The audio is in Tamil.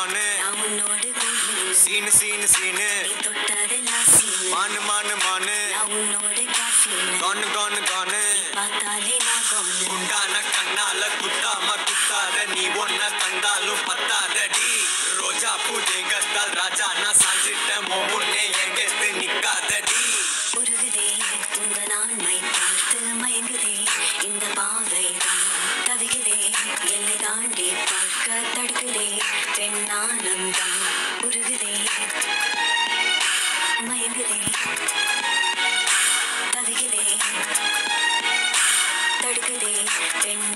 நானு சீனு சீனு சீனு. மானு மானு மானு. கானு கானு கானு. குண்டான கண்ணால குத்தாம குத்தாத நீ ஒன்ன கண்டாலும் பத்தாதடி ரோஜா பூ எங்கத்தால் ராஜா நான் சாஞ்சிட்டேன் முன்னே எங்கெத்து நிக்காதடி உருகுதே உங்க நான் மை பார்த்து மயங்குதே. இந்த பாவை தான் தவிகிறே என்னை தாண்டி பார்க்க தடுக்கிறேன் என் ஆனந்தா உருகிறேன் மயங்குகிறேன் தவிகிறேன் தடுக்கிறேன் பெண்